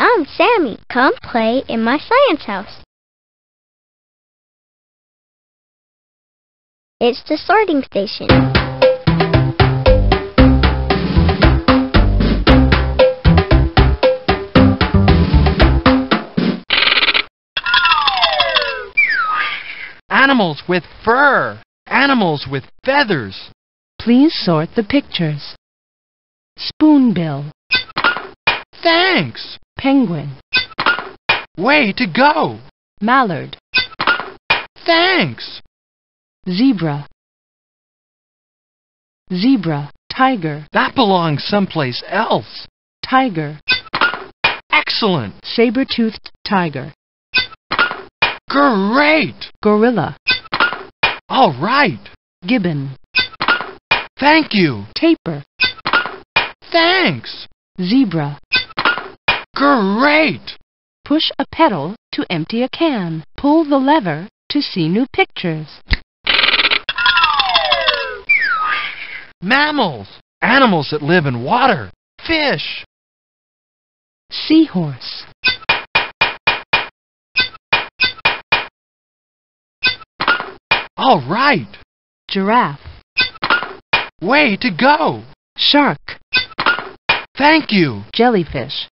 Hi, I'm Sammy. Come play in my science house. It's the sorting station. Animals with fur. Animals with feathers. Please sort the pictures. Spoonbill, Thanks. Penguin, Way to go. mallard, Thanks. zebra, zebra, tiger, That belongs someplace else. tiger, Excellent. saber-toothed tiger, Great. gorilla, All right. gibbon, Thank you. tapir, Thanks. zebra. Great. Push a pedal to empty a can. Pull the lever to see new pictures. Mammals. Animals that live in water. Fish. Seahorse, All right. giraffe, Way to go. shark, Thank you. jellyfish,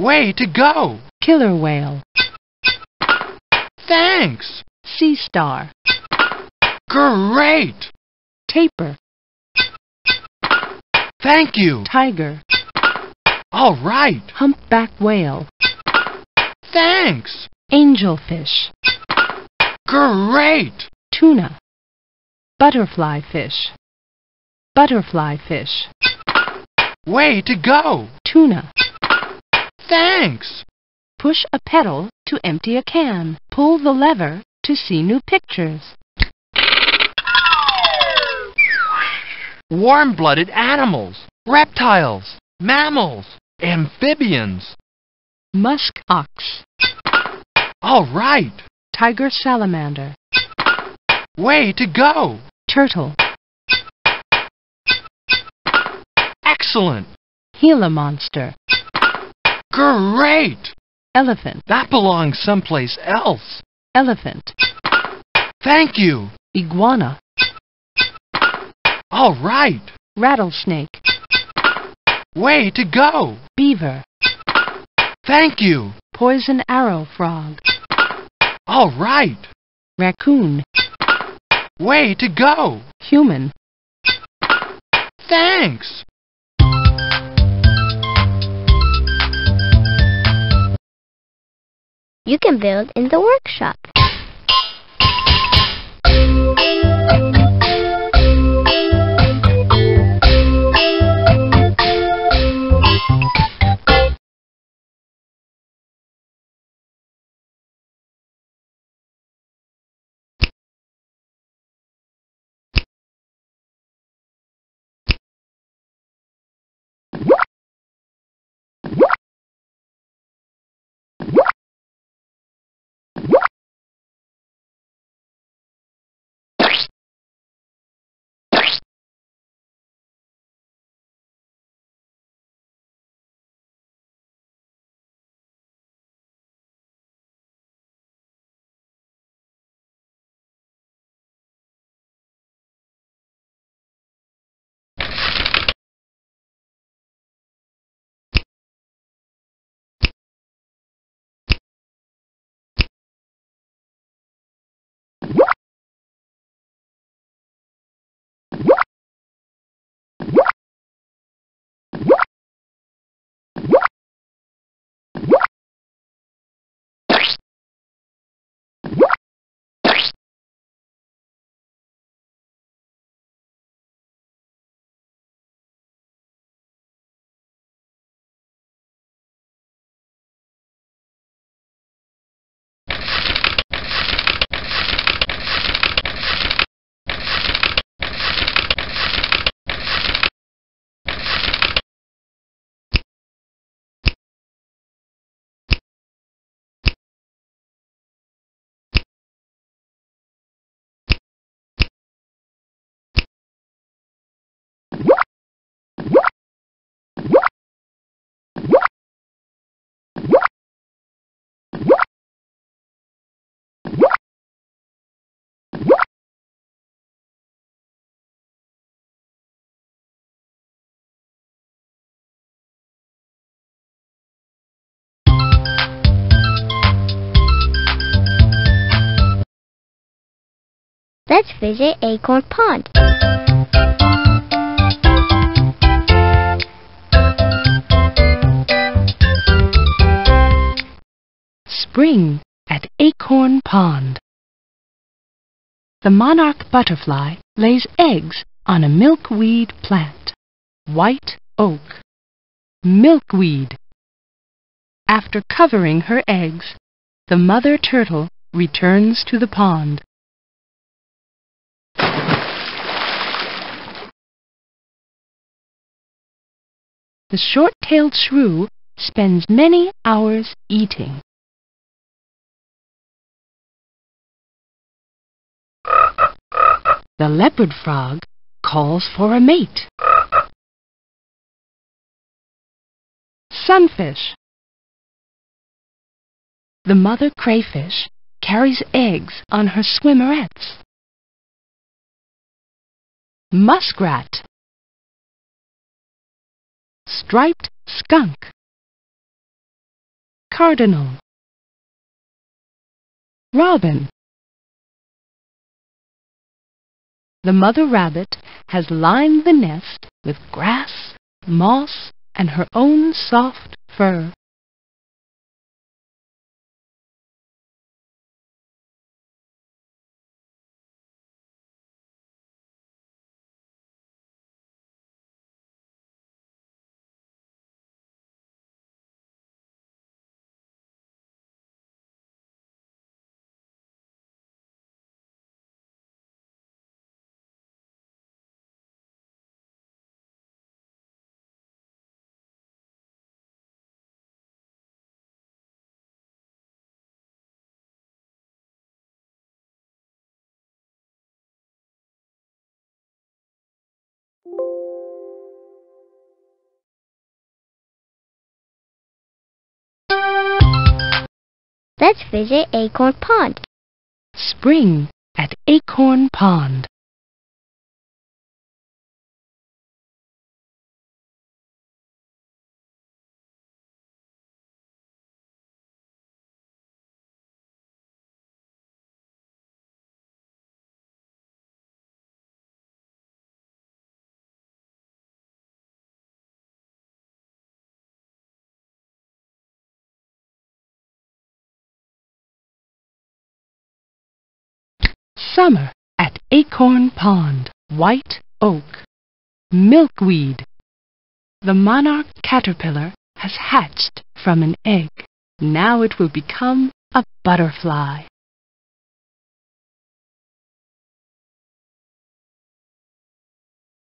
Way to go. killer whale, Thanks. sea star, Great. tapir, Thank you. tiger, All right. humpback whale, Thanks. angelfish, Great. tuna, butterfly fish, butterfly fish, Way to go. tuna. Thanks. Push a pedal to empty a can. Pull the lever to see new pictures. Warm-blooded animals. Reptiles. Mammals. Amphibians. Musk ox, All right. tiger salamander, Way to go. turtle, Excellent. Gila monster, Great. elephant, That belongs someplace else. elephant, Thank you. iguana, All right. rattlesnake, Way to go. beaver, Thank you. poison arrow frog, All right. raccoon, Way to go. human. Thanks. You can build in the workshop. Let's visit Acorn Pond. Spring at Acorn Pond. The monarch butterfly lays eggs on a milkweed plant. White oak. Milkweed. After covering her eggs, the mother turtle returns to the pond. The short-tailed shrew spends many hours eating. The leopard frog calls for a mate. Sunfish. The mother crayfish carries eggs on her swimmerets. Muskrat. Striped skunk. Cardinal. Robin. The mother rabbit has lined the nest with grass, moss, and her own soft fur. Let's visit Acorn Pond. Spring at Acorn Pond. Summer at Acorn Pond. White oak. Milkweed. The monarch caterpillar has hatched from an egg. Now it will become a butterfly.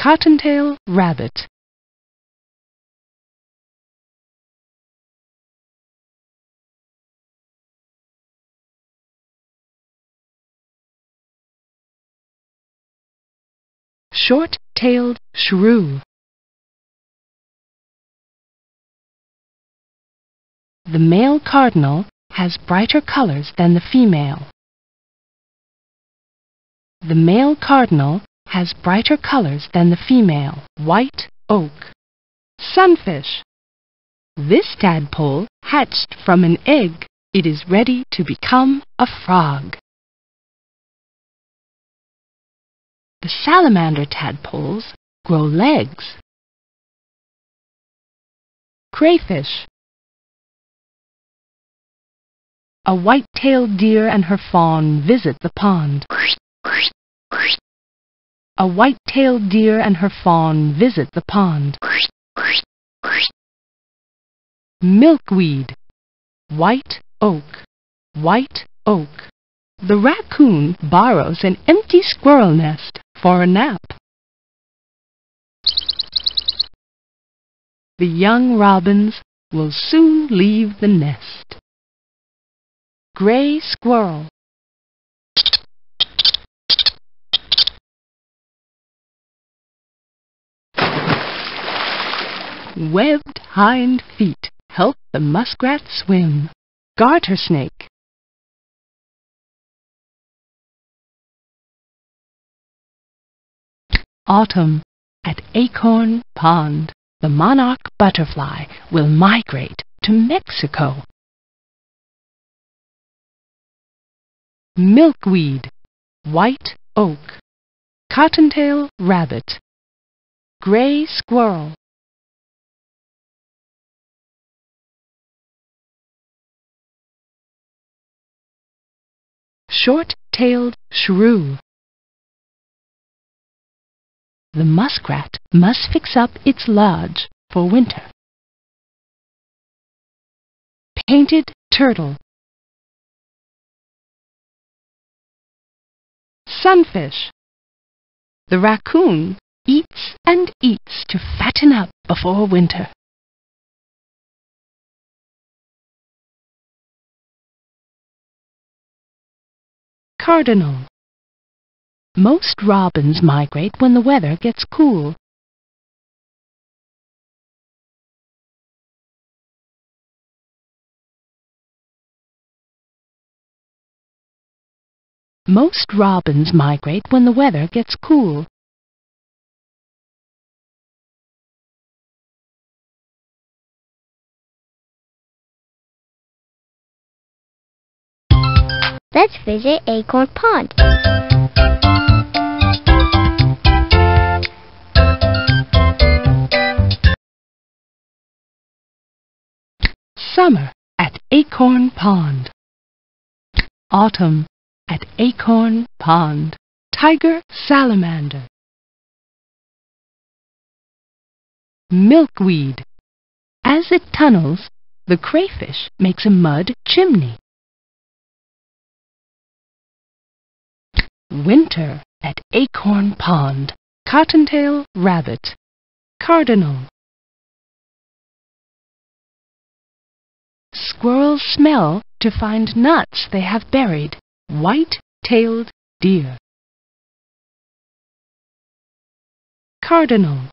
Cottontail rabbit. Short-tailed shrew. The male cardinal has brighter colors than the female. The male cardinal has brighter colors than the female. White oak. Sunfish. This tadpole hatched from an egg. It is ready to become a frog. The salamander tadpoles grow legs. Crayfish. A white-tailed deer and her fawn visit the pond. A white-tailed deer and her fawn visit the pond. Milkweed. White oak. White oak. The raccoon borrows an empty squirrel nest for a nap. The young robins will soon leave the nest. Gray squirrel. Webbed hind feet help the muskrat swim. Garter snake. Autumn at Acorn Pond. The monarch butterfly will migrate to Mexico. Milkweed. White oak, cottontail rabbit, gray squirrel, short-tailed shrew. The muskrat must fix up its lodge for winter. Painted turtle. Sunfish. The raccoon eats and eats to fatten up before winter. Cardinal. Most robins migrate when the weather gets cool. Most robins migrate when the weather gets cool. Let's visit Acorn Pond. Summer at Acorn Pond. Autumn at Acorn Pond. Tiger salamander. Milkweed. As it tunnels, the crayfish makes a mud chimney. Winter at Acorn Pond. Cottontail rabbit. Cardinal. Squirrels smell to find nuts they have buried. White-tailed deer. Cardinal.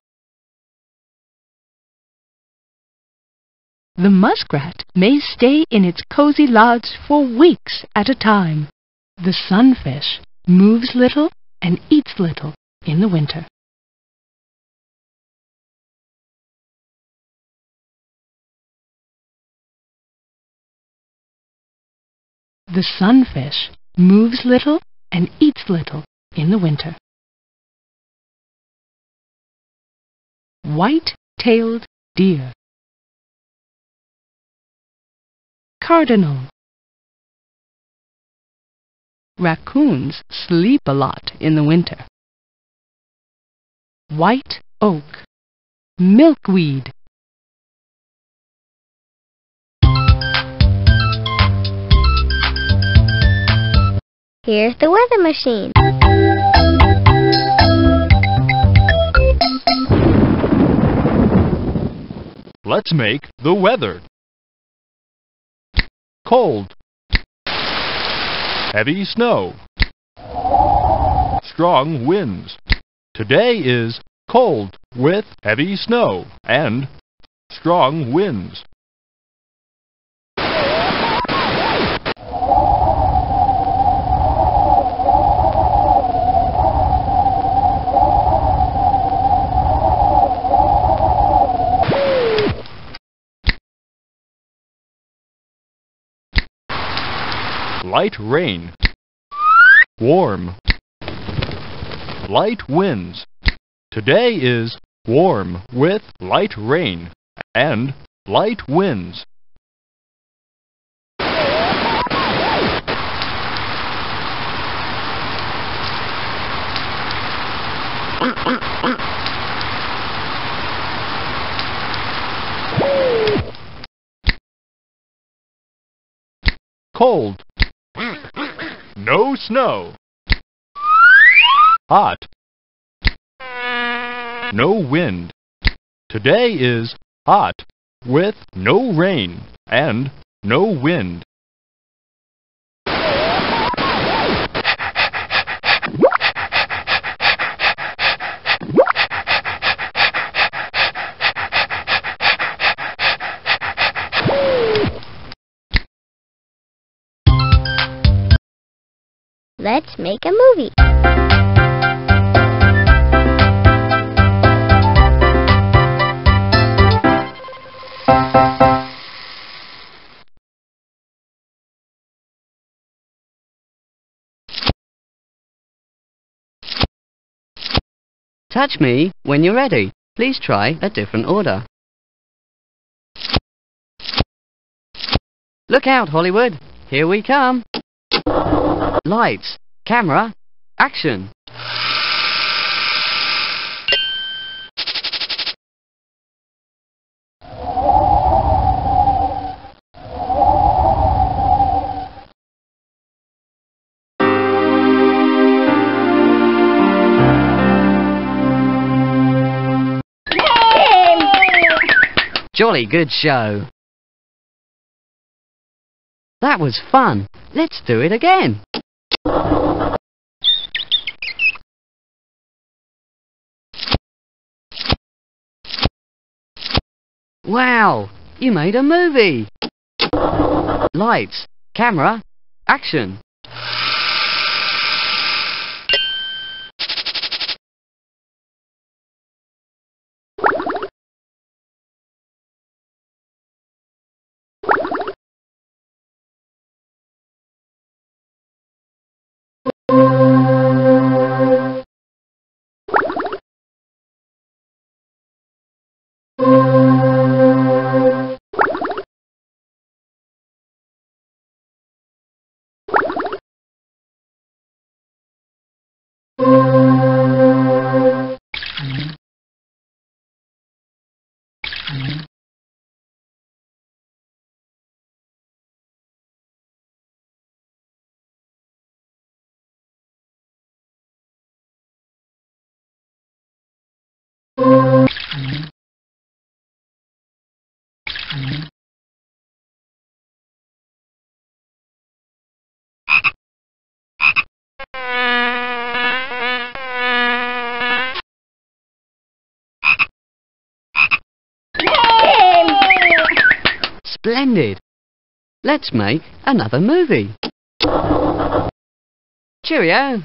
The muskrat may stay in its cozy lodge for weeks at a time. The sunfish moves little and eats little in the winter. The sunfish moves little and eats little in the winter. White-tailed deer. Cardinal. Raccoons sleep a lot in the winter. White oak. Milkweed. Here's the weather machine. Let's make the weather. Cold. Heavy snow. Strong winds. Today is cold with heavy snow and strong winds. Light rain. Warm. Light winds. Today is warm with light rain and light winds. Cold. No snow. Hot. No wind. Today is hot with no rain and no wind. Let's make a movie. Touch me when you're ready. Please try a different order. Look out, Hollywood. Here we come. Lights, camera, action. Jolly good show. That was fun. Let's do it again. Wow, you made a movie. Lights, camera, action. Splendid. Let's make another movie. Cheerio.